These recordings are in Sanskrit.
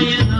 Hawaiian.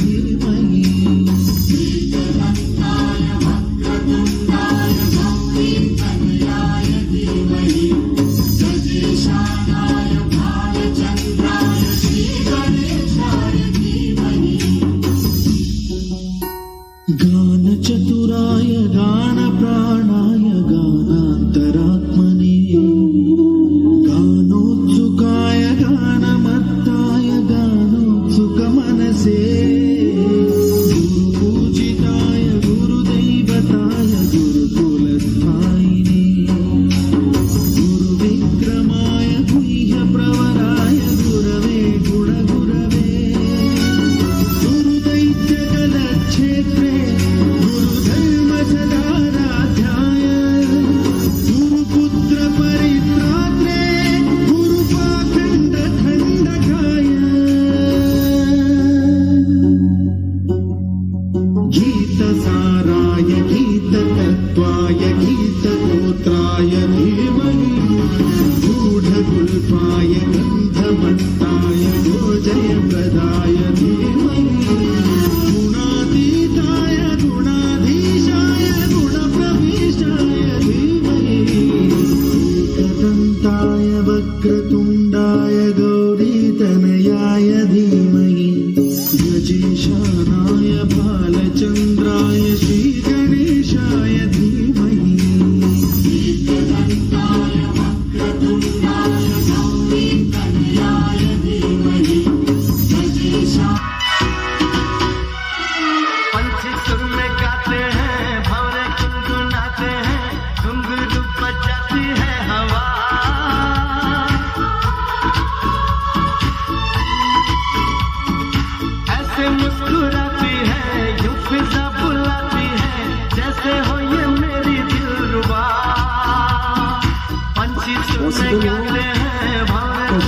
योत्राय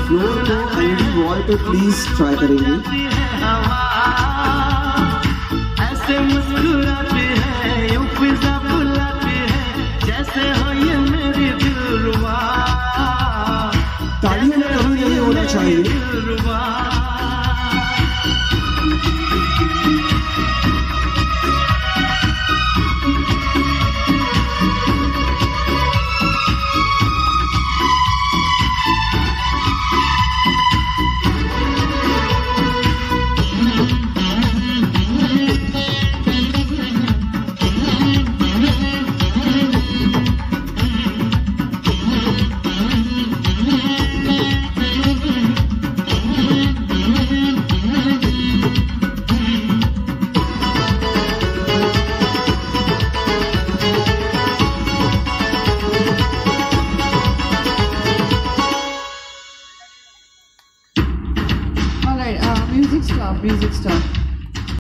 फ्लोर को एंड वॉल पे प्लीज़ ट्राई करेंगे। ऐसे मुस्कुराते हैं जैसे हो music stuff.